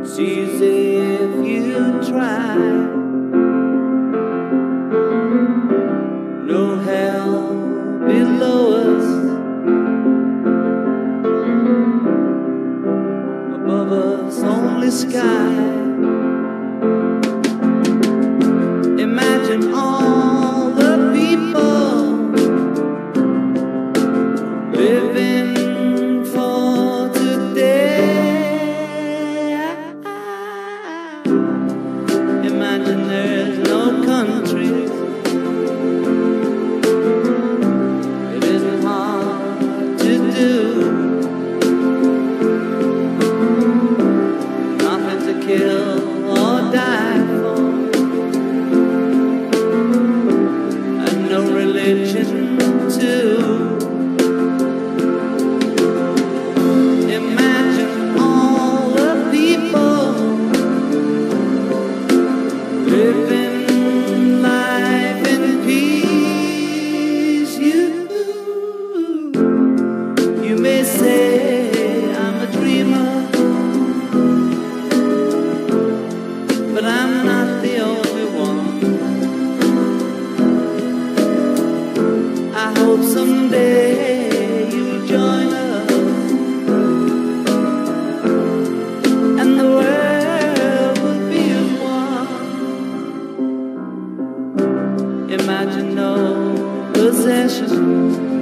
It's easy if you try. No hell below us. Above us, only sky. May say I'm a dreamer, but I'm not the only one. I hope someday you'll join us. and the world will be as one. Imagine no possessions.